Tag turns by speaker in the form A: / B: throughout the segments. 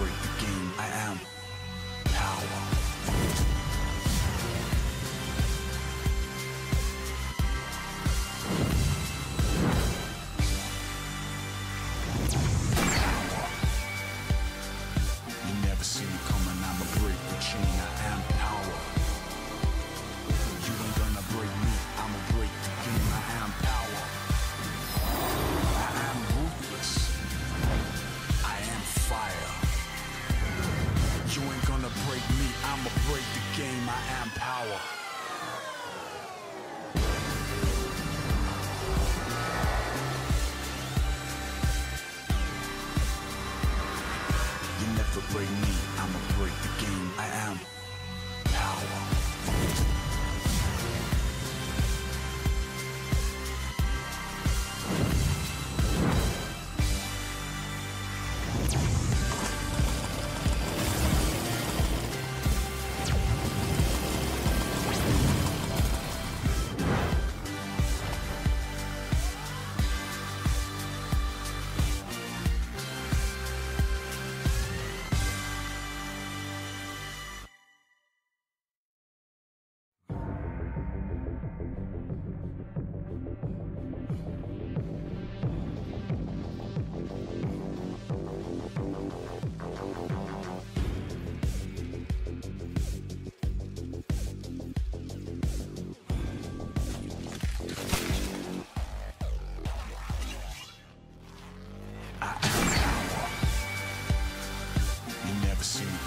A: free. break the game. I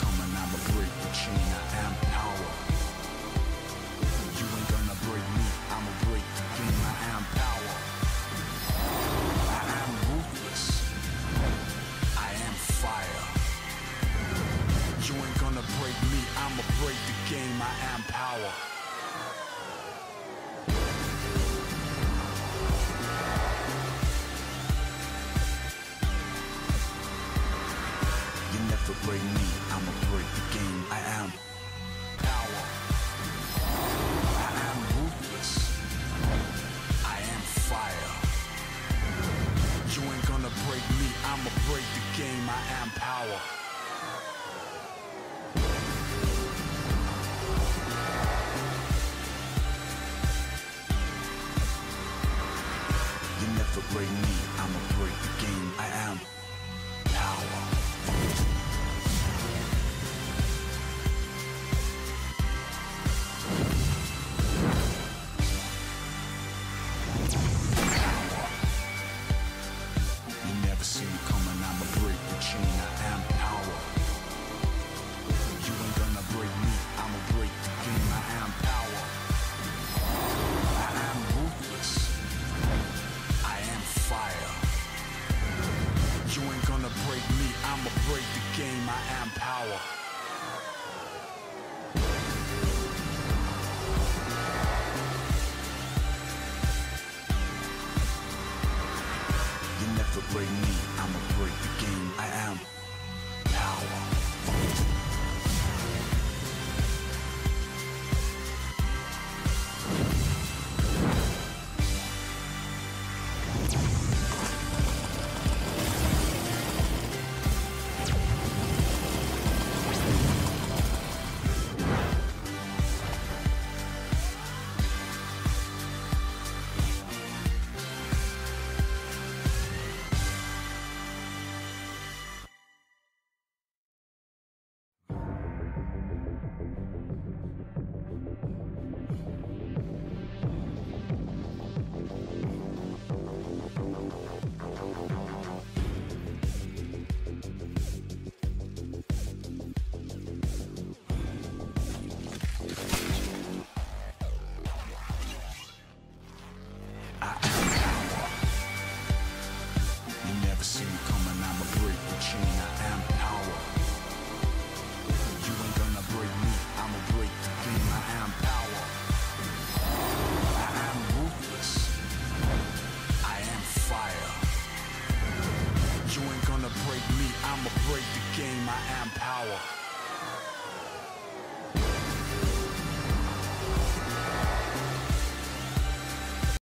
A: coming, I'ma break the chain, I am power. You ain't gonna break me, I'ma break the game, I am power. I am ruthless. I am fire. You ain't gonna break me, I'ma break the game, I am power. I'ma break the game. I am power. I am ruthless. I am fire. You ain't gonna break me. I'ma break the game. I am power. soon come. break me, I'ma break the game, I am power.